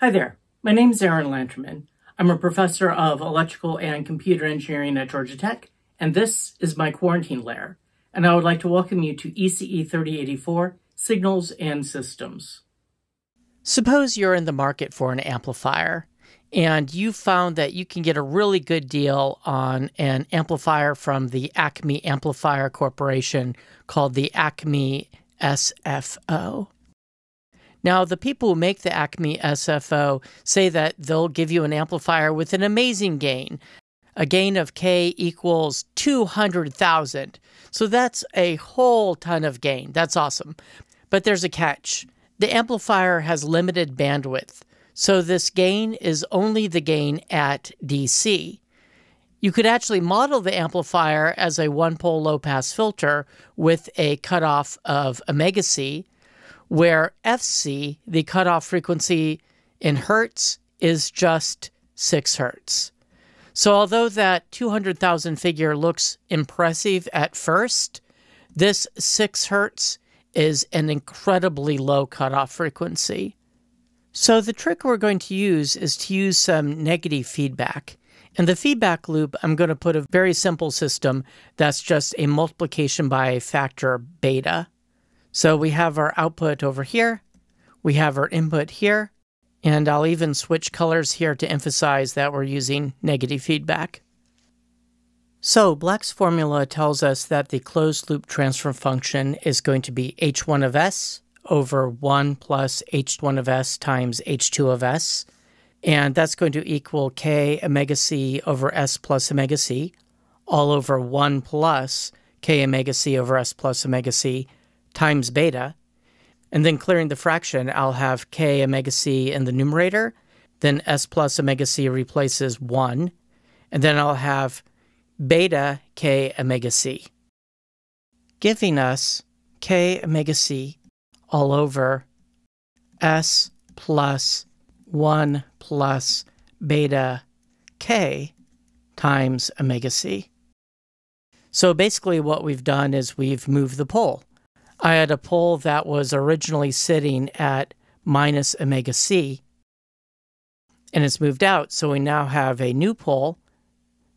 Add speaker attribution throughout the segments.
Speaker 1: Hi there. My name is Aaron Lanterman. I'm a professor of electrical and computer engineering at Georgia Tech, and this is my quarantine lair. And I would like to welcome you to ECE 3084 Signals and Systems.
Speaker 2: Suppose you're in the market for an amplifier and you found that you can get a really good deal on an amplifier from the Acme Amplifier Corporation called the Acme SFO. Now, the people who make the Acme SFO say that they'll give you an amplifier with an amazing gain, a gain of K equals 200,000. So that's a whole ton of gain. That's awesome. But there's a catch. The amplifier has limited bandwidth. So this gain is only the gain at DC. You could actually model the amplifier as a one pole low pass filter with a cutoff of omega C, where FC, the cutoff frequency in hertz, is just 6 hertz. So, although that 200,000 figure looks impressive at first, this 6 hertz is an incredibly low cutoff frequency. So, the trick we're going to use is to use some negative feedback. In the feedback loop, I'm going to put a very simple system that's just a multiplication by a factor beta. So we have our output over here, we have our input here, and I'll even switch colors here to emphasize that we're using negative feedback. So Black's formula tells us that the closed loop transfer function is going to be h1 of s over 1 plus h1 of s times h2 of s, and that's going to equal k omega c over s plus omega c, all over 1 plus k omega c over s plus omega c times beta. And then clearing the fraction, I'll have k omega c in the numerator. Then s plus omega c replaces 1. And then I'll have beta k omega c, giving us k omega c all over s plus 1 plus beta k times omega c. So basically what we've done is we've moved the pole. I had a pole that was originally sitting at minus omega c, and it's moved out. So we now have a new pole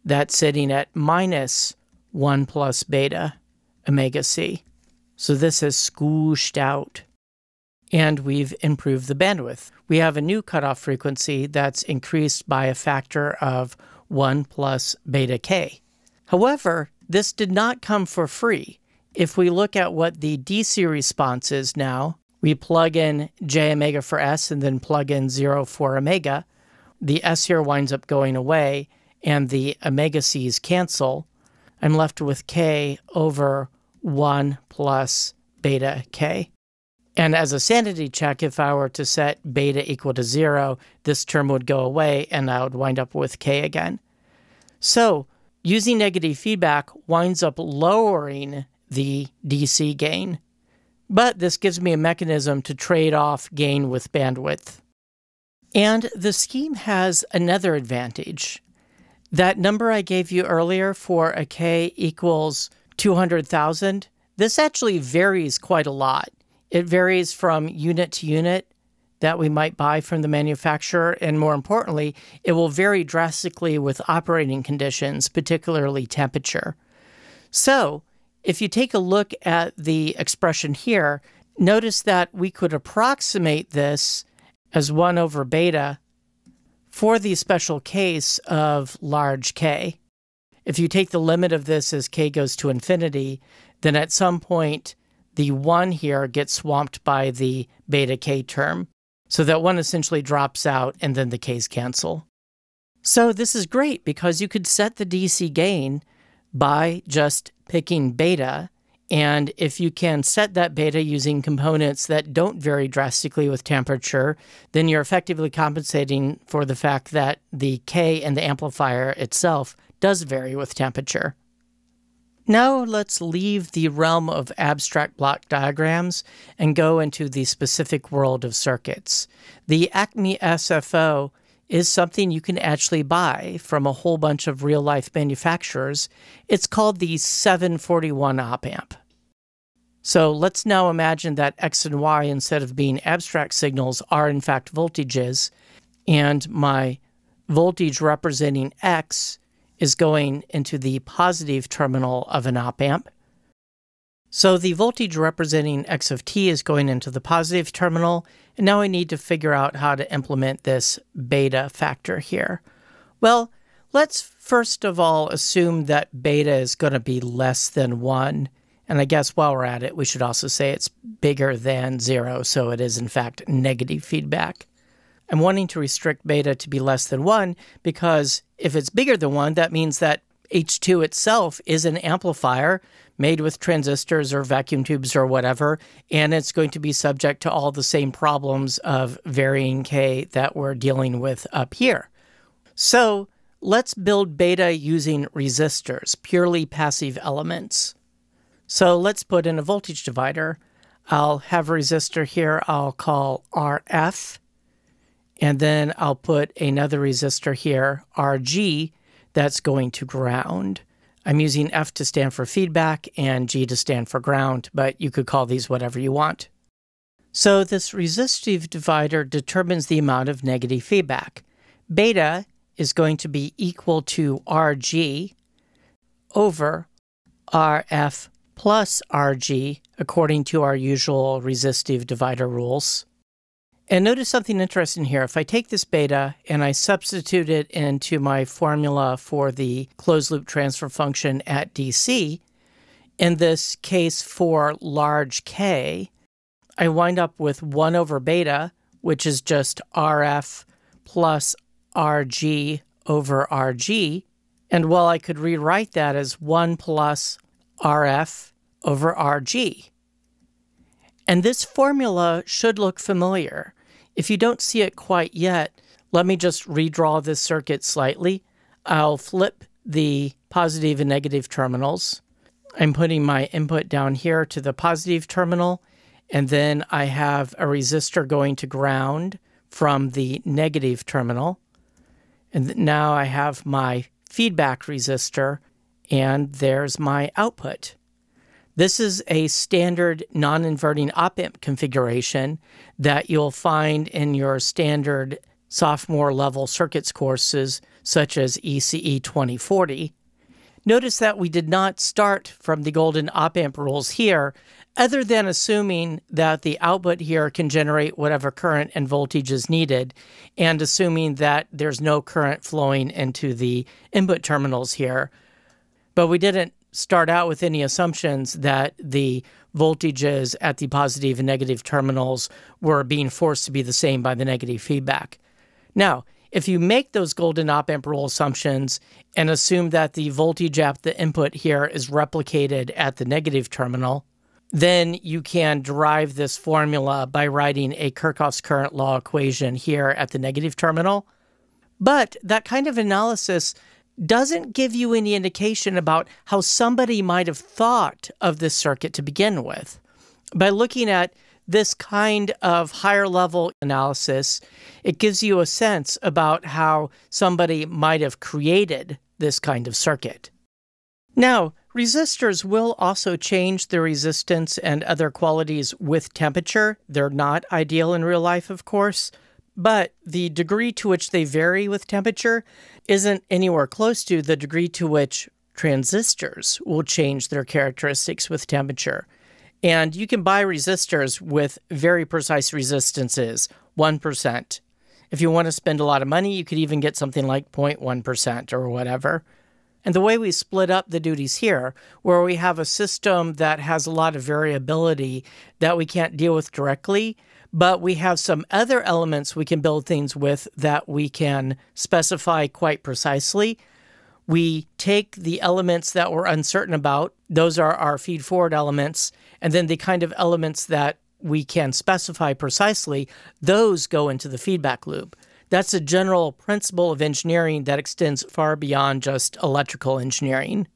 Speaker 2: that's sitting at minus 1 plus beta omega c. So this has scooshed out. And we've improved the bandwidth. We have a new cutoff frequency that's increased by a factor of 1 plus beta k. However, this did not come for free. If we look at what the DC response is now, we plug in j omega for s and then plug in 0 for omega. The s here winds up going away and the omega c's cancel. I'm left with k over 1 plus beta k. And as a sanity check, if I were to set beta equal to 0, this term would go away and I would wind up with k again. So using negative feedback winds up lowering the DC gain. But this gives me a mechanism to trade off gain with bandwidth. And the scheme has another advantage. That number I gave you earlier for a K equals 200,000, this actually varies quite a lot. It varies from unit to unit that we might buy from the manufacturer, and more importantly, it will vary drastically with operating conditions, particularly temperature. So, if you take a look at the expression here, notice that we could approximate this as 1 over beta for the special case of large k. If you take the limit of this as k goes to infinity, then at some point the 1 here gets swamped by the beta k term. So that 1 essentially drops out and then the k's cancel. So this is great because you could set the DC gain by just picking beta. And if you can set that beta using components that don't vary drastically with temperature, then you're effectively compensating for the fact that the K and the amplifier itself does vary with temperature. Now let's leave the realm of abstract block diagrams and go into the specific world of circuits. The Acme SFO is something you can actually buy from a whole bunch of real life manufacturers. It's called the 741 op amp. So let's now imagine that x and y, instead of being abstract signals, are in fact voltages, and my voltage representing x is going into the positive terminal of an op amp. So the voltage representing x of t is going into the positive terminal, and now I need to figure out how to implement this beta factor here. Well, let's first of all assume that beta is going to be less than 1. And I guess while we're at it, we should also say it's bigger than 0, so it is in fact negative feedback. I'm wanting to restrict beta to be less than 1 because if it's bigger than 1, that means that H2 itself is an amplifier made with transistors or vacuum tubes or whatever, and it's going to be subject to all the same problems of varying K that we're dealing with up here. So let's build beta using resistors, purely passive elements. So let's put in a voltage divider. I'll have a resistor here I'll call RF, and then I'll put another resistor here, RG, that's going to ground. I'm using F to stand for feedback and G to stand for ground, but you could call these whatever you want. So this resistive divider determines the amount of negative feedback. Beta is going to be equal to RG over RF plus RG according to our usual resistive divider rules. And notice something interesting here. If I take this beta and I substitute it into my formula for the closed loop transfer function at DC, in this case for large K, I wind up with 1 over beta, which is just RF plus RG over RG. And while I could rewrite that as 1 plus RF over RG. And this formula should look familiar. If you don't see it quite yet, let me just redraw this circuit slightly. I'll flip the positive and negative terminals. I'm putting my input down here to the positive terminal, and then I have a resistor going to ground from the negative terminal. And now I have my feedback resistor, and there's my output. This is a standard non inverting op amp configuration that you'll find in your standard sophomore level circuits courses, such as ECE 2040. Notice that we did not start from the golden op amp rules here, other than assuming that the output here can generate whatever current and voltage is needed, and assuming that there's no current flowing into the input terminals here. But we didn't start out with any assumptions that the voltages at the positive and negative terminals were being forced to be the same by the negative feedback. Now, if you make those golden op amp rule assumptions and assume that the voltage at the input here is replicated at the negative terminal, then you can derive this formula by writing a Kirchhoff's current law equation here at the negative terminal. But that kind of analysis doesn't give you any indication about how somebody might have thought of this circuit to begin with. By looking at this kind of higher level analysis, it gives you a sense about how somebody might have created this kind of circuit. Now, resistors will also change their resistance and other qualities with temperature. They're not ideal in real life, of course, but the degree to which they vary with temperature isn't anywhere close to the degree to which transistors will change their characteristics with temperature. And you can buy resistors with very precise resistances, 1%. If you want to spend a lot of money, you could even get something like 0.1% or whatever. And the way we split up the duties here, where we have a system that has a lot of variability that we can't deal with directly, but we have some other elements we can build things with that we can specify quite precisely. We take the elements that we're uncertain about, those are our feed forward elements, and then the kind of elements that we can specify precisely, those go into the feedback loop. That's a general principle of engineering that extends far beyond just electrical engineering.